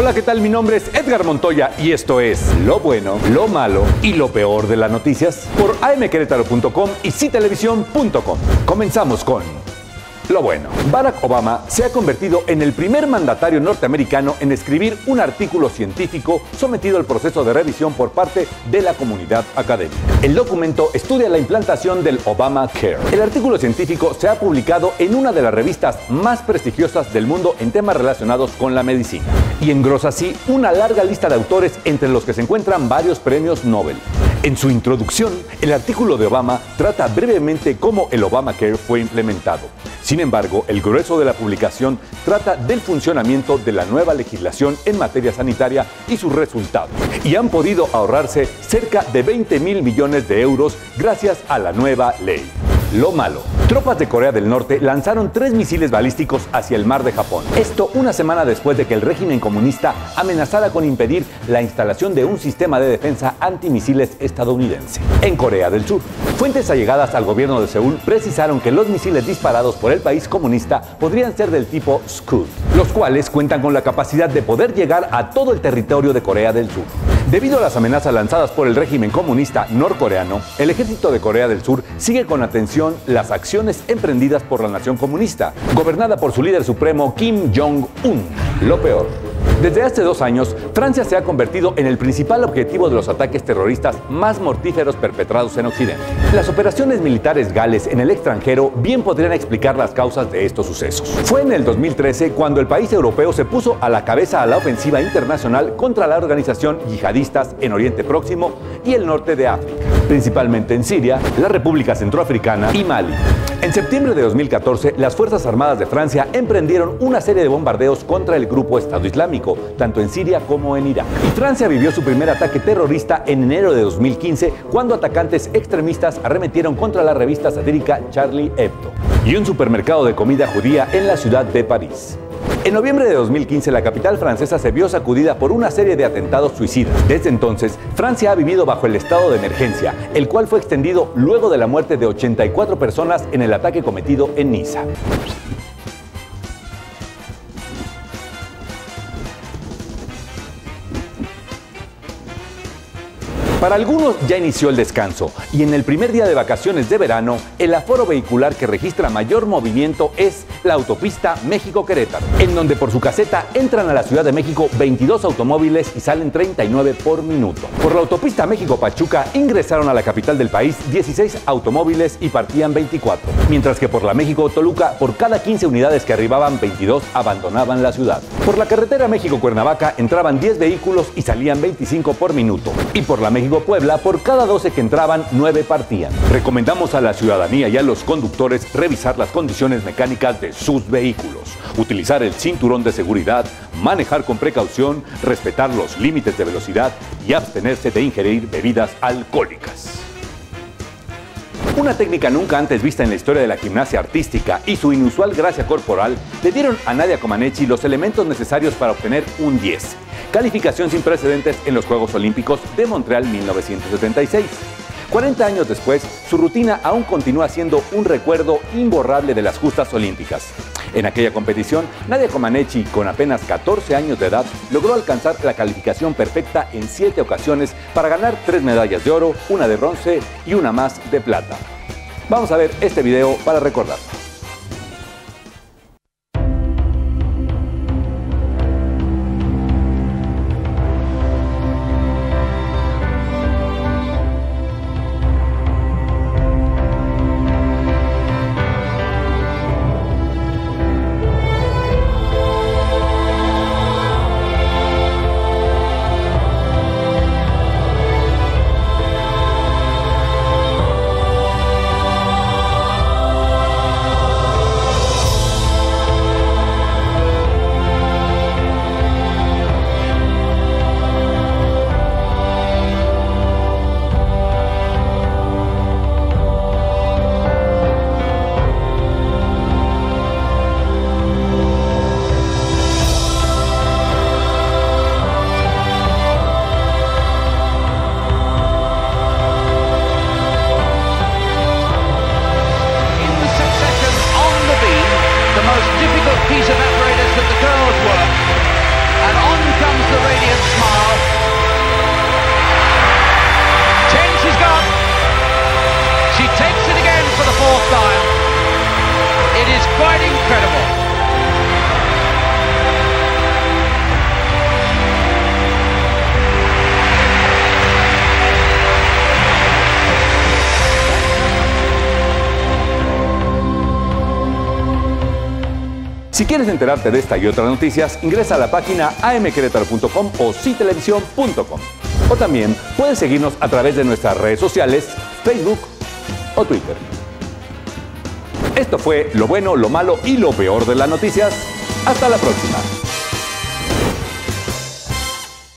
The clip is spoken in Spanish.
Hola, ¿qué tal? Mi nombre es Edgar Montoya y esto es Lo bueno, lo malo y lo peor de las noticias por amquerétaro.com y citelevisión.com. Comenzamos con lo bueno, Barack Obama se ha convertido en el primer mandatario norteamericano en escribir un artículo científico sometido al proceso de revisión por parte de la comunidad académica. El documento estudia la implantación del Obamacare. El artículo científico se ha publicado en una de las revistas más prestigiosas del mundo en temas relacionados con la medicina y engrosa así una larga lista de autores entre los que se encuentran varios premios Nobel. En su introducción, el artículo de Obama trata brevemente cómo el Obamacare fue implementado. Sin embargo, el grueso de la publicación trata del funcionamiento de la nueva legislación en materia sanitaria y sus resultados. Y han podido ahorrarse cerca de 20 mil millones de euros gracias a la nueva ley. Lo malo. Tropas de Corea del Norte lanzaron tres misiles balísticos hacia el mar de Japón. Esto una semana después de que el régimen comunista amenazara con impedir la instalación de un sistema de defensa antimisiles estadounidense en Corea del Sur. Fuentes allegadas al gobierno de Seúl precisaron que los misiles disparados por el país comunista podrían ser del tipo Scud, los cuales cuentan con la capacidad de poder llegar a todo el territorio de Corea del Sur. Debido a las amenazas lanzadas por el régimen comunista norcoreano, el ejército de Corea del Sur sigue con atención las acciones emprendidas por la nación comunista, gobernada por su líder supremo Kim Jong-un. Lo peor. Desde hace dos años, Francia se ha convertido en el principal objetivo de los ataques terroristas más mortíferos perpetrados en Occidente. Las operaciones militares gales en el extranjero bien podrían explicar las causas de estos sucesos. Fue en el 2013 cuando el país europeo se puso a la cabeza a la ofensiva internacional contra la organización yihadistas en Oriente Próximo y el norte de África, principalmente en Siria, la República Centroafricana y Mali. En septiembre de 2014, las Fuerzas Armadas de Francia emprendieron una serie de bombardeos contra el grupo Estado Islámico, tanto en Siria como en Irak. Y Francia vivió su primer ataque terrorista en enero de 2015, cuando atacantes extremistas arremetieron contra la revista satírica Charlie Hebdo y un supermercado de comida judía en la ciudad de París. En noviembre de 2015, la capital francesa se vio sacudida por una serie de atentados suicidas. Desde entonces, Francia ha vivido bajo el estado de emergencia, el cual fue extendido luego de la muerte de 84 personas en el ataque cometido en Niza. Para algunos ya inició el descanso y en el primer día de vacaciones de verano, el aforo vehicular que registra mayor movimiento es la autopista México-Querétaro, en donde por su caseta entran a la Ciudad de México 22 automóviles y salen 39 por minuto. Por la autopista México-Pachuca ingresaron a la capital del país 16 automóviles y partían 24, mientras que por la México-Toluca, por cada 15 unidades que arribaban, 22 abandonaban la ciudad. Por la carretera México-Cuernavaca entraban 10 vehículos y salían 25 por minuto, y por la México Puebla, por cada 12 que entraban, 9 partían. Recomendamos a la ciudadanía y a los conductores revisar las condiciones mecánicas de sus vehículos, utilizar el cinturón de seguridad, manejar con precaución, respetar los límites de velocidad y abstenerse de ingerir bebidas alcohólicas. Una técnica nunca antes vista en la historia de la gimnasia artística y su inusual gracia corporal le dieron a Nadia Comaneci los elementos necesarios para obtener un 10 calificación sin precedentes en los Juegos Olímpicos de Montreal 1976. 40 años después, su rutina aún continúa siendo un recuerdo imborrable de las justas olímpicas. En aquella competición, Nadia Comaneci, con apenas 14 años de edad, logró alcanzar la calificación perfecta en 7 ocasiones para ganar 3 medallas de oro, una de bronce y una más de plata. Vamos a ver este video para recordarlo. Si quieres enterarte de esta y otras noticias, ingresa a la página amquerétaro.com o citelevisión.com. O también puedes seguirnos a través de nuestras redes sociales, Facebook o Twitter. Esto fue lo bueno, lo malo y lo peor de las noticias. Hasta la próxima.